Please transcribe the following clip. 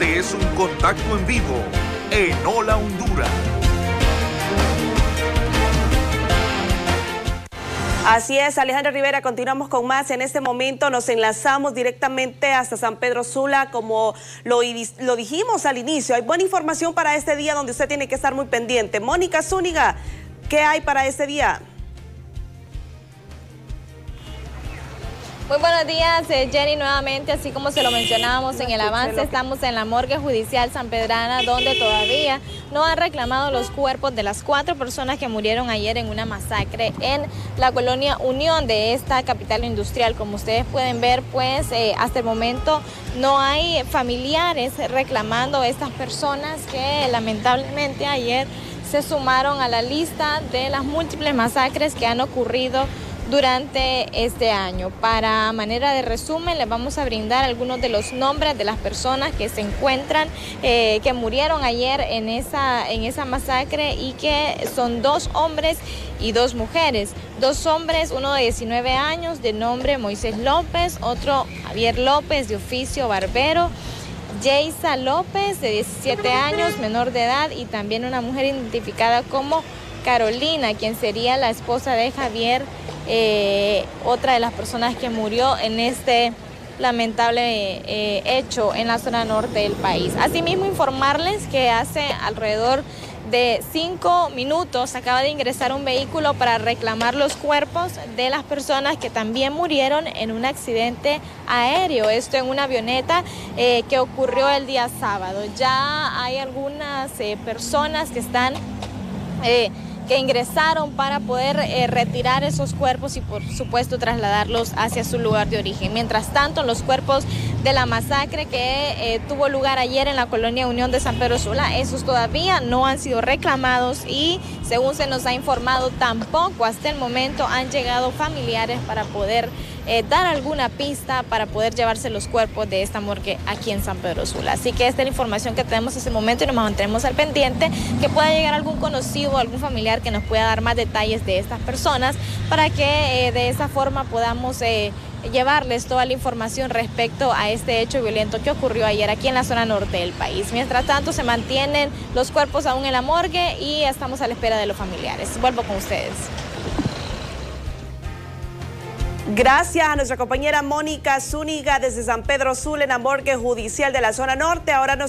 Este es un contacto en vivo en Hola Honduras. Así es, Alejandra Rivera, continuamos con más. En este momento nos enlazamos directamente hasta San Pedro Sula, como lo, lo, dijimos al inicio. Hay buena información para este día donde usted tiene que estar muy pendiente. Mónica Zúñiga, ¿qué hay para este día? Muy buenos días, eh, Jenny, nuevamente, así como se lo mencionábamos en el avance, estamos en la morgue judicial San Pedrana, donde todavía no han reclamado los cuerpos de las cuatro personas que murieron ayer en una masacre en la colonia Unión de esta capital industrial. Como ustedes pueden ver, pues eh, hasta el momento no hay familiares reclamando a estas personas que lamentablemente ayer se sumaron a la lista de las múltiples masacres que han ocurrido durante este año. Para manera de resumen, les vamos a brindar algunos de los nombres de las personas que se encuentran, eh, que murieron ayer en esa, en esa masacre y que son dos hombres y dos mujeres. Dos hombres, uno de 19 años, de nombre Moisés López, otro Javier López, de oficio barbero. Jaisa López, de 17 años, menor de edad, y también una mujer identificada como Carolina, quien sería la esposa de Javier eh, otra de las personas que murió en este lamentable eh, hecho en la zona norte del país. Asimismo, informarles que hace alrededor de cinco minutos acaba de ingresar un vehículo para reclamar los cuerpos de las personas que también murieron en un accidente aéreo, esto en una avioneta eh, que ocurrió el día sábado. Ya hay algunas personas que están que ingresaron para poder eh, retirar esos cuerpos y por supuesto trasladarlos hacia su lugar de origen. Mientras tanto, los cuerpos de la masacre que eh, tuvo lugar ayer en la colonia Unión de San Pedro Sula, esos todavía no han sido reclamados y según se nos ha informado, tampoco hasta el momento han llegado familiares para poder eh, dar alguna pista para poder llevarse los cuerpos de esta morgue aquí en San Pedro Sula. Así que esta es la información que tenemos en ese momento y nos mantenemos al pendiente que pueda llegar algún conocido algún familiar que nos pueda dar más detalles de estas personas para que eh, de esa forma podamos eh, llevarles toda la información respecto a este hecho violento que ocurrió ayer aquí en la zona norte del país. Mientras tanto, se mantienen los cuerpos aún en la morgue y estamos a la espera de los familiares. Vuelvo con ustedes. Gracias a nuestra compañera Mónica Zúñiga desde San Pedro Sula en la morgue judicial de la zona norte. Ahora nos